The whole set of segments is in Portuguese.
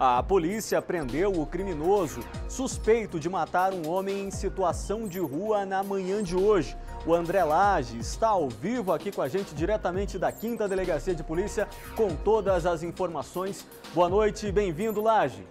A polícia prendeu o criminoso suspeito de matar um homem em situação de rua na manhã de hoje. O André Lage está ao vivo aqui com a gente diretamente da 5 Delegacia de Polícia com todas as informações. Boa noite bem-vindo, Lage.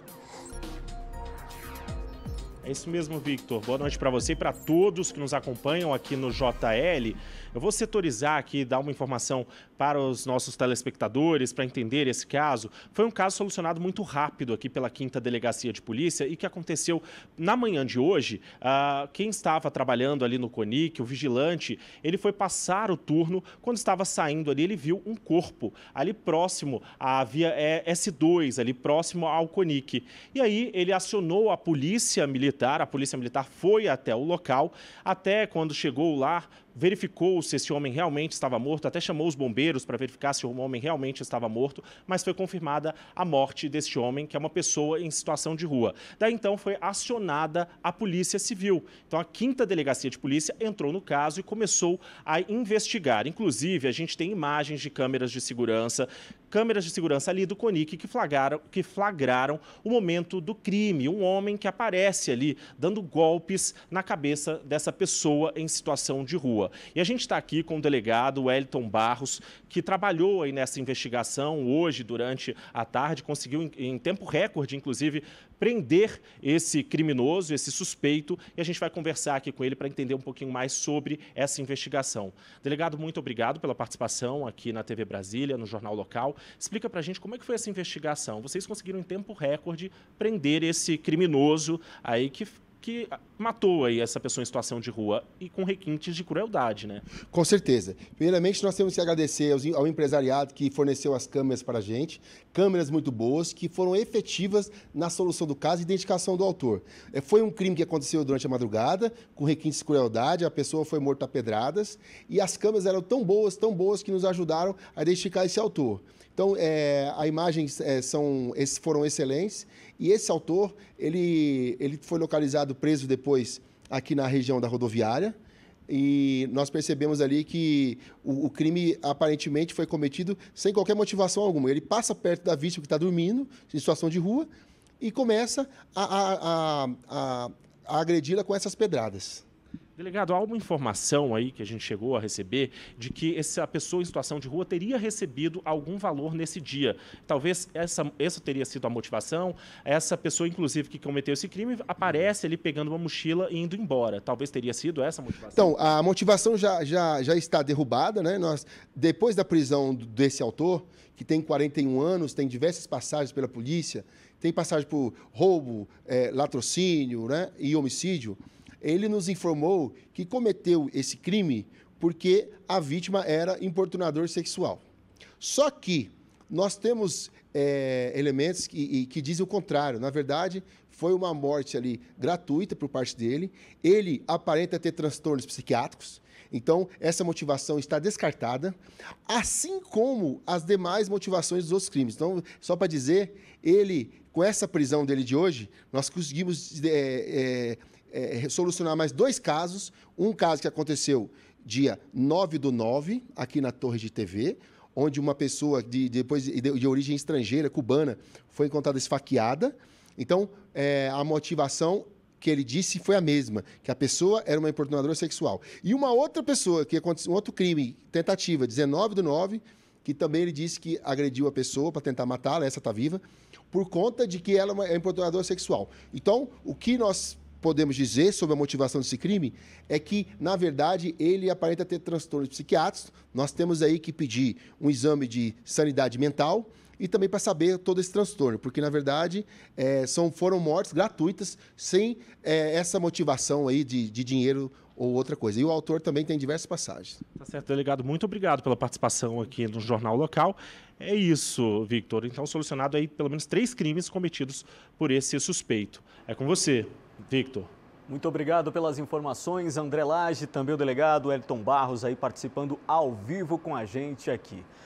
É isso mesmo, Victor. Boa noite para você e para todos que nos acompanham aqui no JL. Eu vou setorizar aqui, dar uma informação para os nossos telespectadores, para entender esse caso. Foi um caso solucionado muito rápido aqui pela 5 Delegacia de Polícia e que aconteceu na manhã de hoje. Uh, quem estava trabalhando ali no CONIC, o vigilante, ele foi passar o turno. Quando estava saindo ali, ele viu um corpo ali próximo à via S2, ali próximo ao CONIC. E aí ele acionou a polícia militar militar, a polícia militar foi até o local, até quando chegou lá, verificou se esse homem realmente estava morto, até chamou os bombeiros para verificar se o homem realmente estava morto, mas foi confirmada a morte deste homem, que é uma pessoa em situação de rua. Daí então foi acionada a Polícia Civil. Então a quinta delegacia de polícia entrou no caso e começou a investigar. Inclusive, a gente tem imagens de câmeras de segurança, câmeras de segurança ali do CONIC que flagraram, que flagraram o momento do crime. Um homem que aparece ali dando golpes na cabeça dessa pessoa em situação de rua. E a gente está aqui com o delegado Wellington Barros, que trabalhou aí nessa investigação hoje, durante a tarde, conseguiu em, em tempo recorde, inclusive, prender esse criminoso, esse suspeito, e a gente vai conversar aqui com ele para entender um pouquinho mais sobre essa investigação. Delegado, muito obrigado pela participação aqui na TV Brasília, no Jornal Local. Explica para a gente como é que foi essa investigação. Vocês conseguiram em tempo recorde prender esse criminoso aí que que matou aí essa pessoa em situação de rua e com requintes de crueldade, né? Com certeza. Primeiramente, nós temos que agradecer ao empresariado que forneceu as câmeras para a gente, câmeras muito boas, que foram efetivas na solução do caso e identificação do autor. É, foi um crime que aconteceu durante a madrugada, com requintes de crueldade, a pessoa foi morta a pedradas, e as câmeras eram tão boas, tão boas, que nos ajudaram a identificar esse autor. Então, é, a imagens é, são, foram excelentes e esse autor, ele, ele foi localizado preso depois aqui na região da rodoviária e nós percebemos ali que o, o, crime aparentemente foi cometido sem qualquer motivação alguma. Ele passa perto da vítima que está dormindo, em situação de rua, e começa a, a, a, a, a agredi-la com essas pedradas. Delegado, há uma informação aí que a gente chegou a receber de que essa pessoa em situação de rua teria recebido algum valor nesse dia. Talvez essa, essa teria sido a motivação. Essa pessoa, inclusive, que cometeu esse crime, aparece ali pegando uma mochila e indo embora. Talvez teria sido essa a motivação. Então, a motivação já, já, já está derrubada, né? Nós, depois da prisão desse autor, que tem 41 anos, tem diversas passagens pela polícia, tem passagem por roubo, é, latrocínio né? e homicídio ele nos informou que cometeu esse crime porque a vítima era importunador sexual. Só que nós temos é, elementos que, que dizem o contrário. Na verdade, foi uma morte ali gratuita por parte dele. Ele aparenta ter transtornos psiquiátricos. Então, essa motivação está descartada, assim como as demais motivações dos outros crimes. Então, só para dizer, ele, com essa prisão dele de hoje, nós conseguimos é, é, é, solucionar mais dois casos. Um caso que aconteceu dia 9 do 9, aqui na Torre de TV, onde uma pessoa de, depois de, de origem estrangeira, cubana, foi encontrada esfaqueada. Então, é, a motivação que ele disse foi a mesma, que a pessoa era uma importunadora sexual. E uma outra pessoa, que aconteceu um outro crime, tentativa, 19 do 9, que também ele disse que agrediu a pessoa para tentar matá-la, essa está viva, por conta de que ela é uma importunadora sexual. Então, o que nós podemos dizer sobre a motivação desse crime é que, na verdade, ele aparenta ter transtornos psiquiátricos. Nós temos aí que pedir um exame de sanidade mental e também para saber todo esse transtorno, porque, na verdade, é, são, foram mortes gratuitas sem é, essa motivação aí de, de dinheiro ou outra coisa. E o autor também tem diversas passagens. Tá certo, delegado. Muito obrigado pela participação aqui no Jornal Local. É isso, Victor. Então, solucionado aí pelo menos três crimes cometidos por esse suspeito. É com você. Victor. Muito obrigado pelas informações, André Lage, também o delegado Elton Barros aí participando ao vivo com a gente aqui.